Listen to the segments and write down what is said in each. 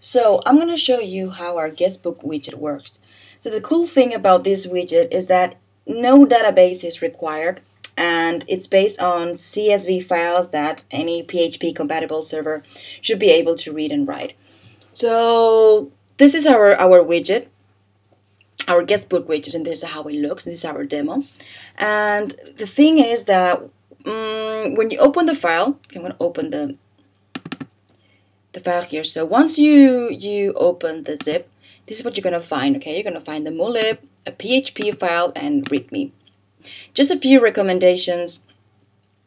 So I'm going to show you how our guestbook widget works. So the cool thing about this widget is that no database is required and it's based on CSV files that any PHP compatible server should be able to read and write. So this is our, our widget, our guestbook widget, and this is how it looks, this is our demo. And the thing is that um, when you open the file, I'm going to open the the file here. So once you you open the zip, this is what you're gonna find. Okay, you're gonna find the mulib, a PHP file, and README. Just a few recommendations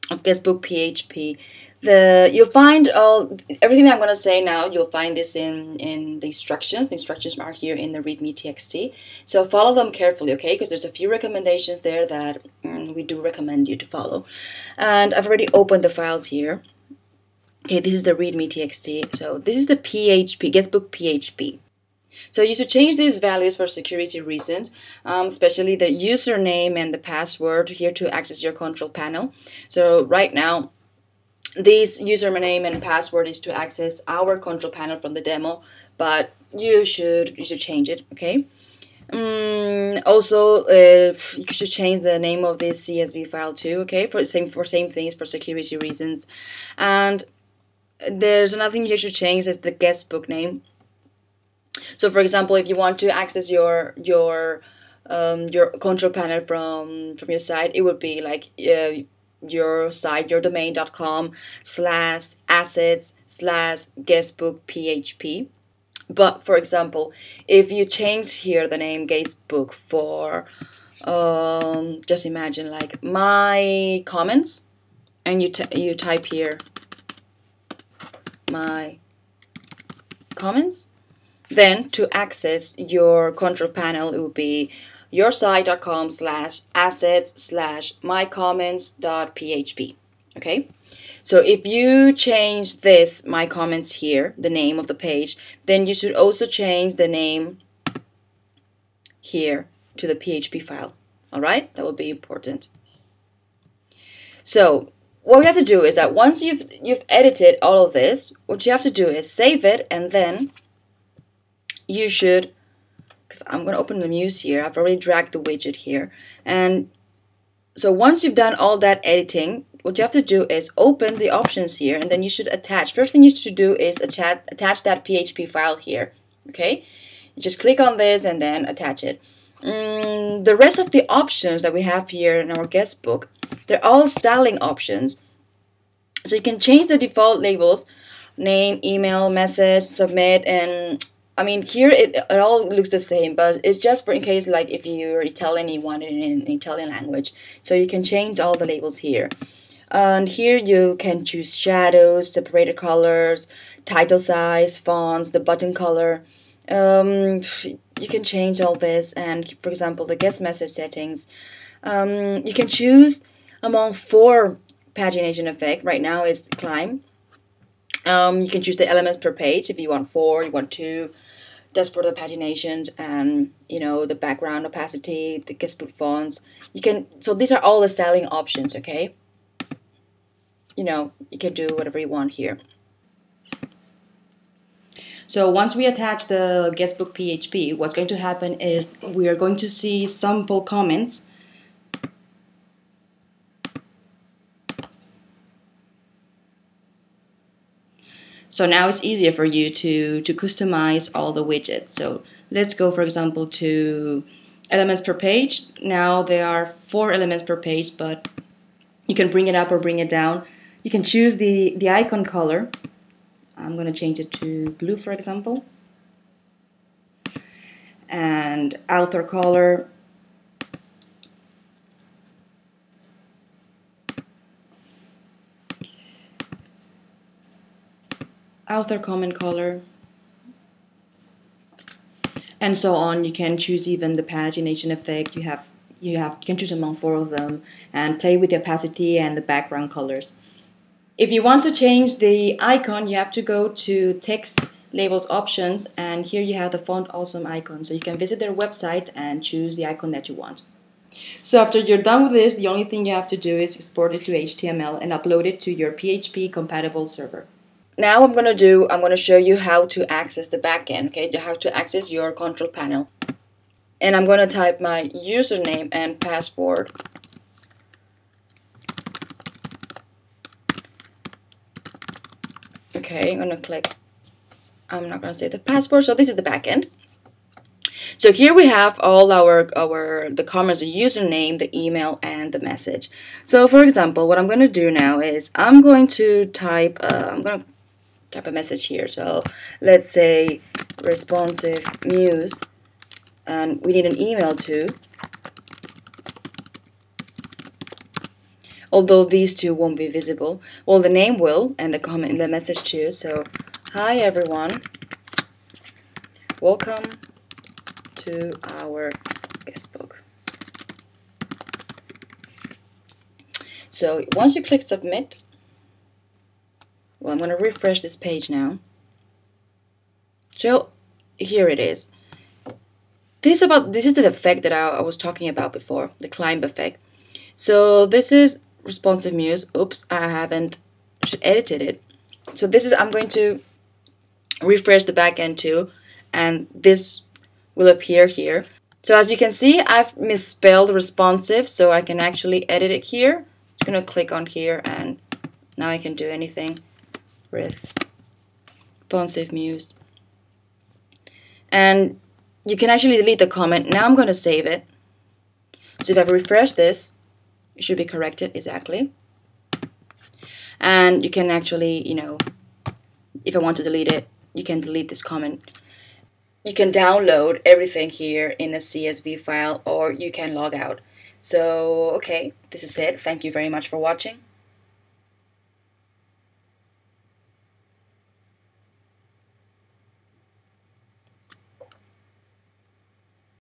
of Guestbook PHP. The you'll find all everything that I'm gonna say now. You'll find this in in the instructions. The instructions are here in the README TXT. So follow them carefully, okay? Because there's a few recommendations there that mm, we do recommend you to follow. And I've already opened the files here. Okay, this is the readme txt. So this is the PHP, guestbook PHP. So you should change these values for security reasons, um, especially the username and the password here to access your control panel. So right now, this username and password is to access our control panel from the demo, but you should you should change it, okay? Um, also, uh, you should change the name of this CSV file too, okay? For same for same things for security reasons, and there's another thing you should change is the guest book name. So for example, if you want to access your your um, your control panel from from your site, it would be like uh, your site, your domain.com slash assets slash guestbook php. But for example, if you change here the name guestbook for um, just imagine like my comments and you, you type here my comments. Then to access your control panel, it will be yoursite.com slash assets slash my comments.php. Okay. So if you change this, my comments here, the name of the page, then you should also change the name here to the PHP file. All right, that will be important. So what we have to do is that once you've you've edited all of this, what you have to do is save it and then you should I'm going to open the Muse here. I've already dragged the widget here. And so once you've done all that editing, what you have to do is open the options here and then you should attach. First thing you should do is attach, attach that PHP file here. Okay? You just click on this and then attach it. Mm, the rest of the options that we have here in our guest book they're all styling options. So you can change the default labels, name, email, message, submit, and I mean here it, it all looks the same, but it's just for in case like if you're Italian, you want it in Italian language. So you can change all the labels here. And here you can choose shadows, separated colors, title size, fonts, the button color. Um, you can change all this and for example the guest message settings. Um, you can choose among four pagination effect. Right now is climb. Um, you can choose the elements per page if you want four, you want two. That's for the paginations and you know the background opacity, the guestbook fonts. You can so these are all the styling options. Okay. You know you can do whatever you want here. So once we attach the guestbook PHP, what's going to happen is we are going to see sample comments So now it's easier for you to, to customize all the widgets. So let's go, for example, to elements per page. Now there are four elements per page, but you can bring it up or bring it down. You can choose the, the icon color. I'm going to change it to blue, for example. And author color, author comment color and so on. You can choose even the pagination effect. You have you have you can choose among four of them and play with the opacity and the background colors. If you want to change the icon you have to go to text labels options and here you have the font awesome icon. So you can visit their website and choose the icon that you want. So after you're done with this the only thing you have to do is export it to HTML and upload it to your PHP compatible server now I'm gonna do I'm gonna show you how to access the backend okay? How to access your control panel. And I'm gonna type my username and password. Okay I'm gonna click I'm not gonna say the password so this is the backend so here we have all our, our the comments, the username, the email, and the message. So for example, what I'm going to do now is I'm going to type, uh, I'm going to type a message here. So let's say responsive muse, and we need an email too. Although these two won't be visible. Well, the name will, and the comment, the message too. So, hi everyone. Welcome to our guestbook. So once you click submit, well, I'm going to refresh this page now. So here it is. This about this is the effect that I, I was talking about before, the climb effect. So this is responsive muse. Oops, I haven't edited it. So this is I'm going to refresh the backend too, and this will appear here. So as you can see, I've misspelled responsive, so I can actually edit it here. Just gonna click on here and now I can do anything. Responsive muse. And you can actually delete the comment. Now I'm gonna save it. So if I refresh this, it should be corrected exactly. And you can actually, you know, if I want to delete it, you can delete this comment you can download everything here in a CSV file or you can log out. So, okay, this is it. Thank you very much for watching.